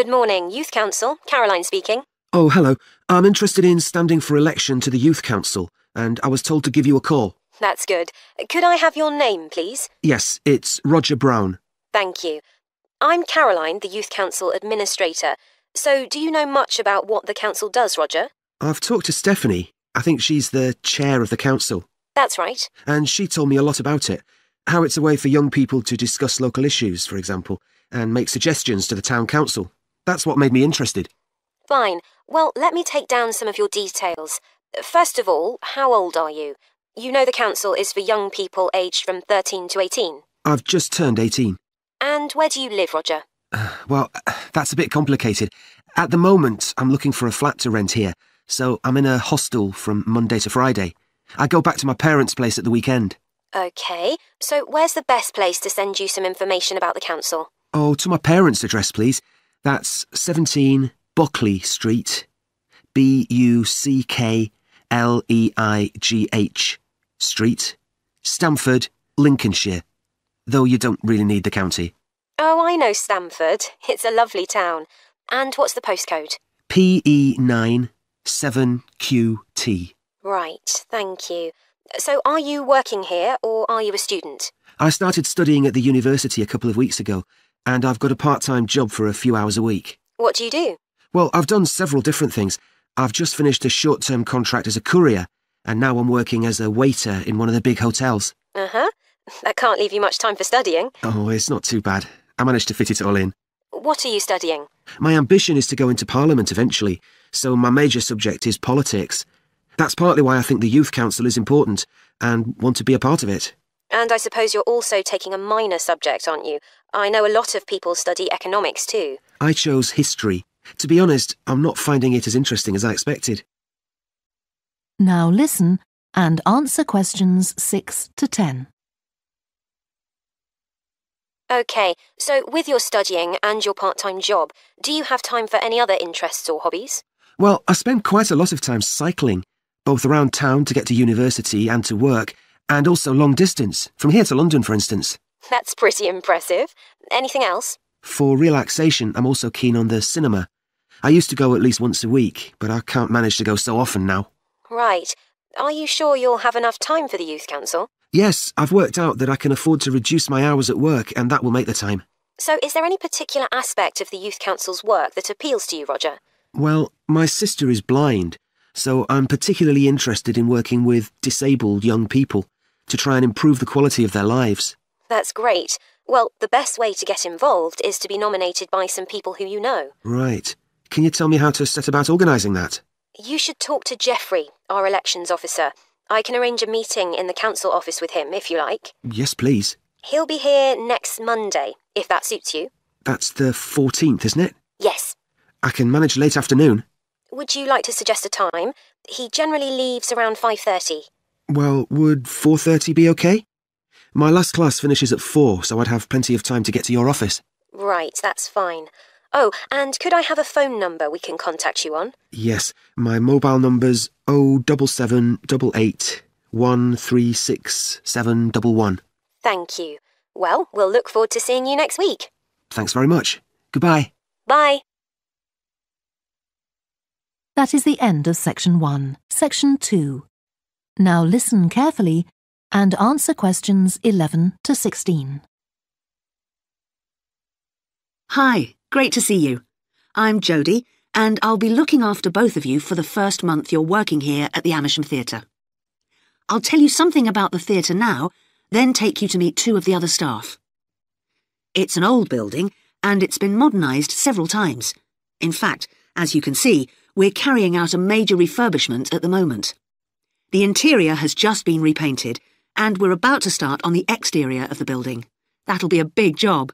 Good morning, Youth Council. Caroline speaking. Oh, hello. I'm interested in standing for election to the Youth Council, and I was told to give you a call. That's good. Could I have your name, please? Yes, it's Roger Brown. Thank you. I'm Caroline, the Youth Council Administrator. So, do you know much about what the Council does, Roger? I've talked to Stephanie. I think she's the chair of the Council. That's right. And she told me a lot about it. How it's a way for young people to discuss local issues, for example, and make suggestions to the Town Council. That's what made me interested. Fine. Well, let me take down some of your details. First of all, how old are you? You know the council is for young people aged from 13 to 18. I've just turned 18. And where do you live, Roger? Uh, well, that's a bit complicated. At the moment, I'm looking for a flat to rent here, so I'm in a hostel from Monday to Friday. I go back to my parents' place at the weekend. OK, so where's the best place to send you some information about the council? Oh, to my parents' address, please. That's 17 Buckleigh Street, B U C K L E I G H Street, Stamford, Lincolnshire. Though you don't really need the county. Oh, I know Stamford. It's a lovely town. And what's the postcode? PE9 7QT. Right, thank you. So are you working here or are you a student? I started studying at the university a couple of weeks ago, and I've got a part time job for a few hours a week. What do you do? Well, I've done several different things. I've just finished a short term contract as a courier, and now I'm working as a waiter in one of the big hotels. Uh huh. That can't leave you much time for studying. Oh, it's not too bad. I managed to fit it all in. What are you studying? My ambition is to go into Parliament eventually, so my major subject is politics. That's partly why I think the Youth Council is important and want to be a part of it. And I suppose you're also taking a minor subject, aren't you? I know a lot of people study economics too. I chose history. To be honest, I'm not finding it as interesting as I expected. Now listen and answer questions 6 to 10. OK, so with your studying and your part time job, do you have time for any other interests or hobbies? Well, I spend quite a lot of time cycling, both around town to get to university and to work, and also long distance, from here to London, for instance. That's pretty impressive. Anything else? For relaxation, I'm also keen on the cinema. I used to go at least once a week, but I can't manage to go so often now. Right. Are you sure you'll have enough time for the Youth Council? Yes, I've worked out that I can afford to reduce my hours at work, and that will make the time. So, is there any particular aspect of the Youth Council's work that appeals to you, Roger? Well, my sister is blind, so I'm particularly interested in working with disabled young people to try and improve the quality of their lives. That's great. Well, the best way to get involved is to be nominated by some people who you know. Right. Can you tell me how to set about organising that? You should talk to Jeffrey, our elections officer. I can arrange a meeting in the council office with him if you like. Yes, please. He'll be here next Monday, if that suits you. That's the 14th, isn't it? Yes. I can manage late afternoon. Would you like to suggest a time? He generally leaves around 5:30. Well, would 4:30 be okay? My last class finishes at 4, so I'd have plenty of time to get to your office. Right, that's fine. Oh, and could I have a phone number we can contact you on? Yes, my mobile number's 07788 136711. Thank you. Well, we'll look forward to seeing you next week. Thanks very much. Goodbye. Bye. That is the end of section 1. Section 2. Now listen carefully and answer questions 11 to 16. Hi, great to see you. I'm Jodie, and I'll be looking after both of you for the first month you're working here at the Amersham Theatre. I'll tell you something about the theatre now, then take you to meet two of the other staff. It's an old building, and it's been modernised several times. In fact, as you can see, we're carrying out a major refurbishment at the moment. The interior has just been repainted, and we're about to start on the exterior of the building. That'll be a big job.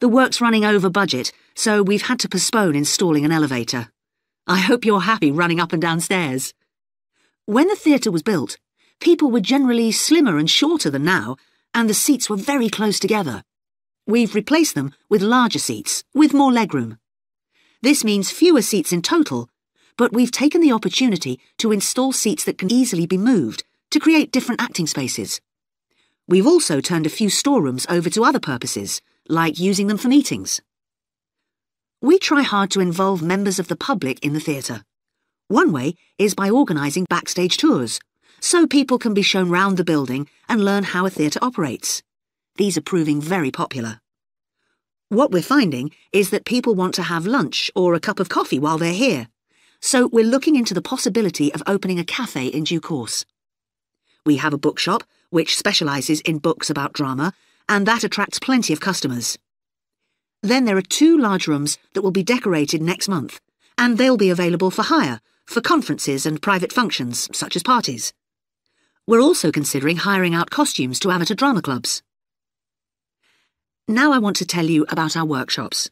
The work's running over budget, so we've had to postpone installing an elevator. I hope you're happy running up and down stairs. When the theatre was built, people were generally slimmer and shorter than now, and the seats were very close together. We've replaced them with larger seats, with more legroom. This means fewer seats in total, but we've taken the opportunity to install seats that can easily be moved to create different acting spaces. We've also turned a few storerooms over to other purposes, like using them for meetings. We try hard to involve members of the public in the theatre. One way is by organising backstage tours, so people can be shown round the building and learn how a theatre operates. These are proving very popular. What we're finding is that people want to have lunch or a cup of coffee while they're here, so we're looking into the possibility of opening a cafe in due course. We have a bookshop, which specialises in books about drama, and that attracts plenty of customers. Then there are two large rooms that will be decorated next month, and they'll be available for hire for conferences and private functions, such as parties. We're also considering hiring out costumes to amateur drama clubs. Now I want to tell you about our workshops.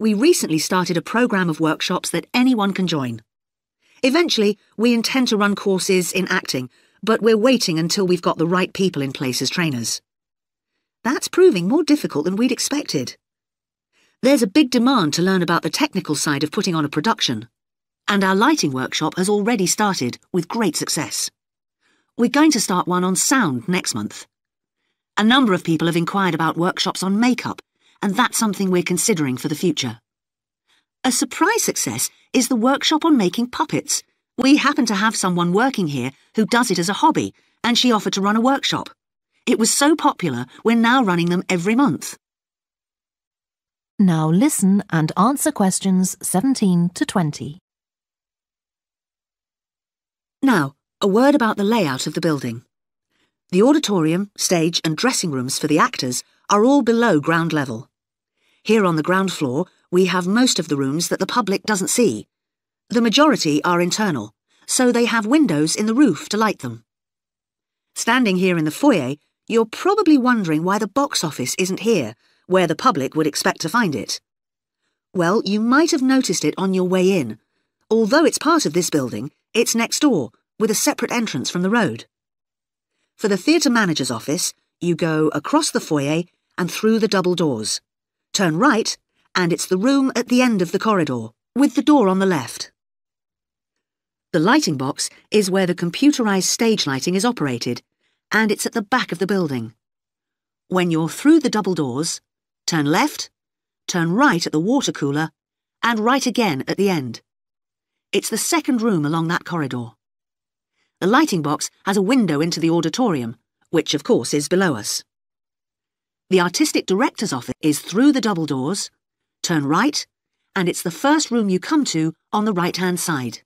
We recently started a programme of workshops that anyone can join. Eventually, we intend to run courses in acting, but we're waiting until we've got the right people in place as trainers. That's proving more difficult than we'd expected. There's a big demand to learn about the technical side of putting on a production, and our lighting workshop has already started with great success. We're going to start one on sound next month. A number of people have inquired about workshops on makeup, and that's something we're considering for the future. A surprise success is the workshop on making puppets. We happen to have someone working here who does it as a hobby, and she offered to run a workshop. It was so popular, we're now running them every month. Now listen and answer questions 17 to 20. Now, a word about the layout of the building. The auditorium, stage and dressing rooms for the actors are all below ground level. Here on the ground floor, we have most of the rooms that the public doesn't see. The majority are internal, so they have windows in the roof to light them. Standing here in the foyer, you're probably wondering why the box office isn't here, where the public would expect to find it. Well, you might have noticed it on your way in. Although it's part of this building, it's next door, with a separate entrance from the road. For the theatre manager's office, you go across the foyer and through the double doors. Turn right, and it's the room at the end of the corridor, with the door on the left. The lighting box is where the computerised stage lighting is operated, and it's at the back of the building. When you're through the double doors, turn left, turn right at the water cooler, and right again at the end. It's the second room along that corridor. The lighting box has a window into the auditorium, which of course is below us. The artistic director's office is through the double doors, turn right, and it's the first room you come to on the right-hand side.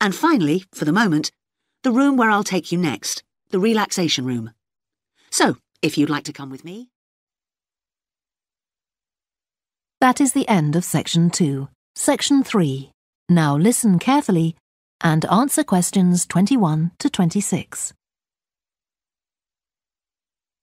And finally, for the moment, the room where I'll take you next, the relaxation room. So, if you'd like to come with me. That is the end of section 2. Section 3. Now listen carefully and answer questions 21 to 26.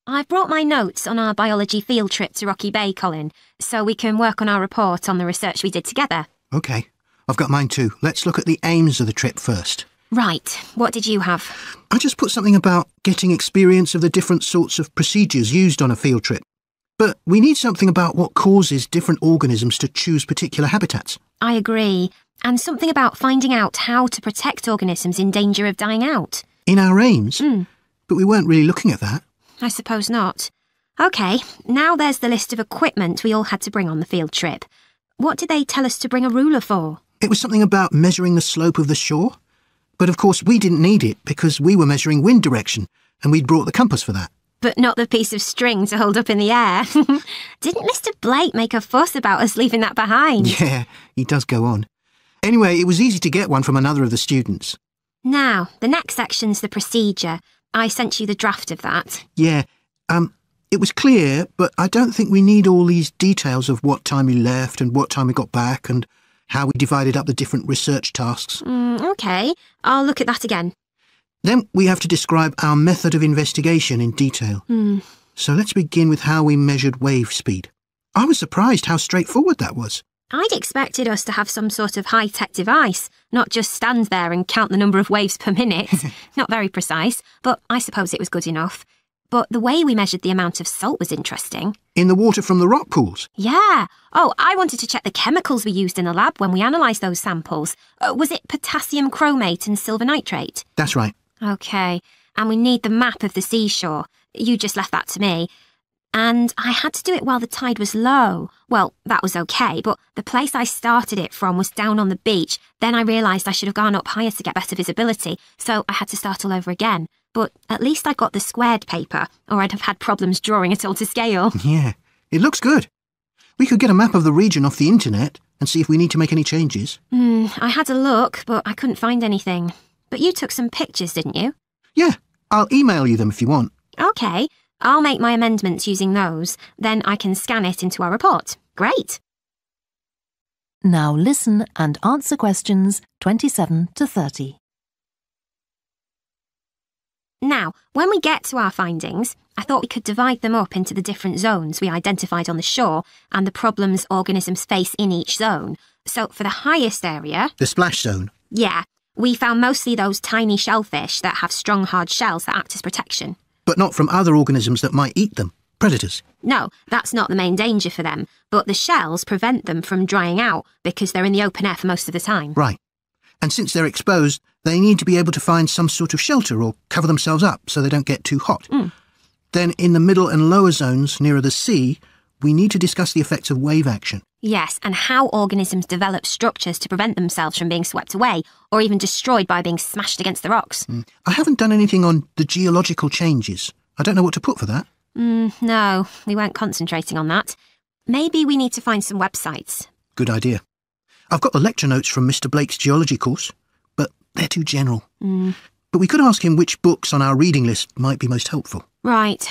I've brought my notes on our biology field trip to Rocky Bay, Colin, so we can work on our report on the research we did together. OK. I've got mine too. Let's look at the aims of the trip first. Right. What did you have? I just put something about getting experience of the different sorts of procedures used on a field trip. But we need something about what causes different organisms to choose particular habitats. I agree. And something about finding out how to protect organisms in danger of dying out. In our aims? Mm. But we weren't really looking at that. I suppose not. OK, now there's the list of equipment we all had to bring on the field trip. What did they tell us to bring a ruler for? It was something about measuring the slope of the shore. But of course, we didn't need it because we were measuring wind direction, and we'd brought the compass for that. But not the piece of string to hold up in the air. Didn't Mr. Blake make a fuss about us leaving that behind? Yeah, he does go on. Anyway, it was easy to get one from another of the students. Now, the next section's the procedure. I sent you the draft of that. Yeah, um, it was clear, but I don't think we need all these details of what time we left and what time we got back and how we divided up the different research tasks. Mm, OK, I'll look at that again. Then we have to describe our method of investigation in detail. Mm. So let's begin with how we measured wave speed. I was surprised how straightforward that was. I'd expected us to have some sort of high tech device, not just stand there and count the number of waves per minute. not very precise, but I suppose it was good enough. But the way we measured the amount of salt was interesting. In the water from the rock pools? Yeah. Oh, I wanted to check the chemicals we used in the lab when we analysed those samples. Uh, was it potassium chromate and silver nitrate? That's right. OK. And we need the map of the seashore. You just left that to me. And I had to do it while the tide was low. Well, that was okay, but the place I started it from was down on the beach. Then I realised I should have gone up higher to get better visibility, so I had to start all over again. But at least I got the squared paper, or I'd have had problems drawing it all to scale. Yeah, it looks good. We could get a map of the region off the internet and see if we need to make any changes. Hmm, I had a look, but I couldn't find anything. But you took some pictures, didn't you? Yeah, I'll email you them if you want. OK, I'll make my amendments using those. Then I can scan it into our report. Great. Now listen and answer questions 27 to 30. Now, when we get to our findings, I thought we could divide them up into the different zones we identified on the shore and the problems organisms face in each zone. So, for the highest area, The splash zone. yeah, we found mostly those tiny shellfish that have strong hard shells that act as protection. But not from other organisms that might eat them. Predators. No, that's not the main danger for them, but the shells prevent them from drying out because they're in the open air for most of the time. Right. And since they're exposed, they need to be able to find some sort of shelter or cover themselves up so they don't get too hot. Mm. Then, in the middle and lower zones nearer the sea, we need to discuss the effects of wave action. Yes, and how organisms develop structures to prevent themselves from being swept away or even destroyed by being smashed against the rocks. I haven't done anything on the geological changes. I don't know what to put for that. Mm, no, we weren't concentrating on that. Maybe we need to find some websites. Good idea. I've got the lecture notes from Mr. Blake's geology course, but they're too general. But we could ask him which books on our reading list might be most helpful. Right.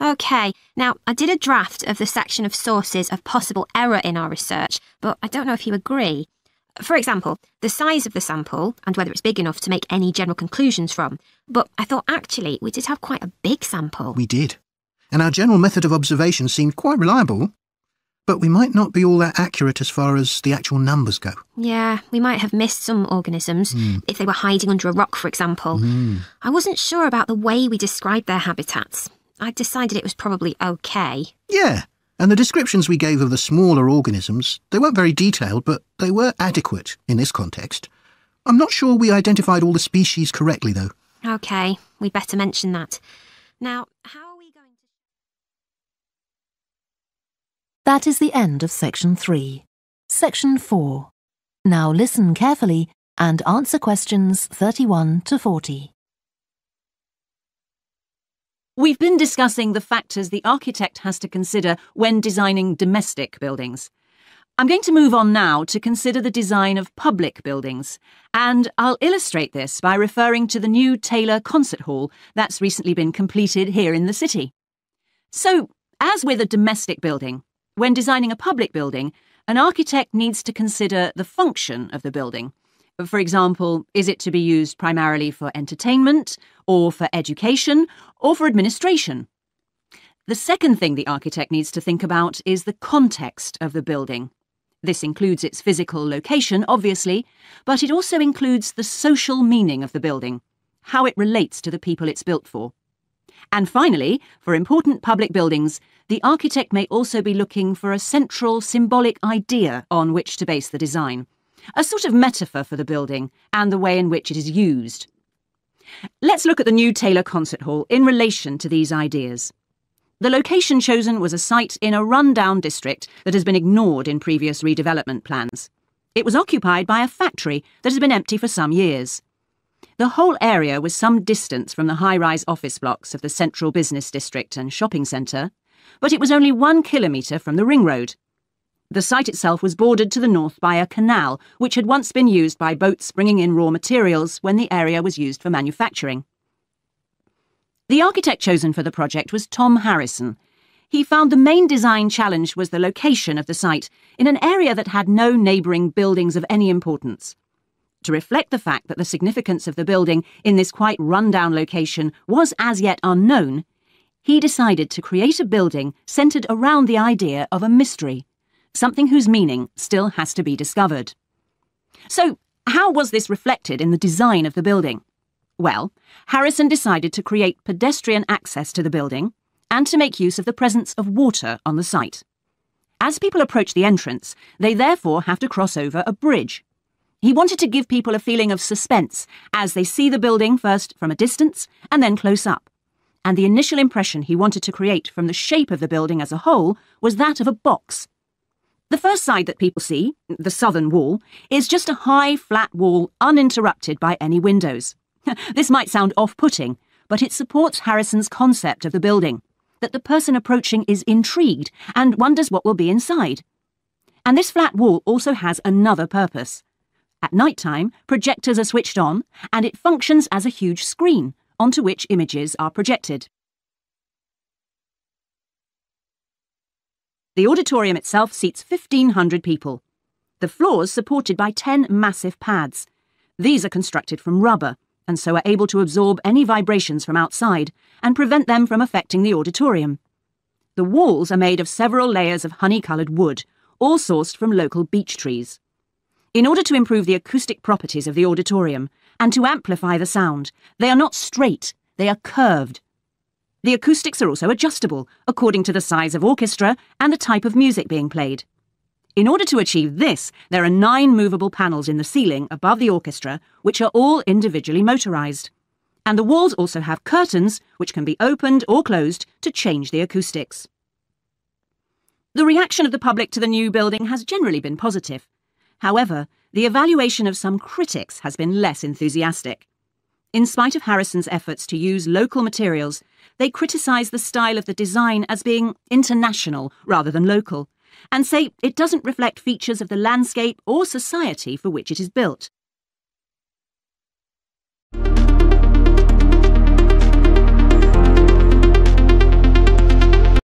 OK. Now, I did a draft of the section of sources of possible error in our research, but I don't know if you agree. For example, the size of the sample and whether it's big enough to make any general conclusions from. But I thought actually we did have quite a big sample. We did. And our general method of observation seemed quite reliable. But we might not be all that accurate as far as the actual numbers go. Yeah, we might have missed some organisms hmm. if they were hiding under a rock, for example. Hmm. I wasn't sure about the way we described their habitats. I decided it was probably okay. Yeah, and the descriptions we gave of the smaller organisms, they weren't very detailed, but they were adequate in this context. I'm not sure we identified all the species correctly, though. Okay, we'd better mention that. Now, how are we going to. That is the end of section 3. Section 4. Now listen carefully and answer questions 31 to 40. We've been discussing the factors the architect has to consider when designing domestic buildings. I'm going to move on now to consider the design of public buildings, and I'll illustrate this by referring to the new Taylor Concert Hall that's recently been completed here in the city. So, as with a domestic building, when designing a public building, an architect needs to consider the function of the building. For example, is it to be used primarily for entertainment, or for education, or for administration? The second thing the architect needs to think about is the context of the building. This includes its physical location, obviously, but it also includes the social meaning of the building, how it relates to the people it's built for. And finally, for important public buildings, the architect may also be looking for a central symbolic idea on which to base the design, a sort of metaphor for the building and the way in which it is used. Let's look at the new Taylor Concert Hall in relation to these ideas. The location chosen was a site in a run-down district that has been ignored in previous redevelopment plans. It was occupied by a factory that has been empty for some years. The whole area was some distance from the high-rise office blocks of the central business district and shopping centre, but it was only one kilometre from the ring road. The site itself was bordered to the north by a canal, which had once been used by boats bringing in raw materials when the area was used for manufacturing. The architect chosen for the project was Tom Harrison. He found the main design challenge was the location of the site in an area that had no neighbouring buildings of any importance. To reflect the fact that the significance of the building in this quite run-down location was as yet unknown, he decided to create a building centred around the idea of a mystery, something whose meaning still has to be discovered. So, how was this reflected in the design of the building? Well, Harrison decided to create pedestrian access to the building and to make use of the presence of water on the site. As people approach the entrance, they therefore have to cross over a bridge. He wanted to give people a feeling of suspense as they see the building first from a distance and then close up. and the initial impression he wanted to create from the shape of the building as a whole was that of a box. The first side that people see, the southern wall, is just a high, flat wall uninterrupted by any windows. this might sound off putting, but it supports Harrison's concept of the building that the person approaching is intrigued and wonders what will be inside. And this flat wall also has another purpose. At night time, projectors are switched on, and it functions as a huge screen onto which images are projected. The auditorium itself seats 1,500 people. The floors supported by 10 massive pads. These are constructed from rubber, and so are able to absorb any vibrations from outside and prevent them from affecting the auditorium. The walls are made of several layers of honey-coloured wood, all sourced from local beech trees. In order to improve the acoustic properties of the auditorium and to amplify the sound, they are not straight, they are curved. The acoustics are also adjustable according to the size of orchestra and the type of music being played. In order to achieve this, there are nine movable panels in the ceiling above the orchestra, which are all individually motorised. And the walls also have curtains, which can be opened or closed to change the acoustics. The reaction of the public to the new building has generally been positive. However, the evaluation of some critics has been less enthusiastic. In spite of Harrison's efforts to use local materials, they criticise the style of the design as being international rather than local, and say it doesn't reflect features of the landscape or society for which it is built.